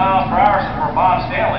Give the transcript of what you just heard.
miles per hour for Bob Stanley.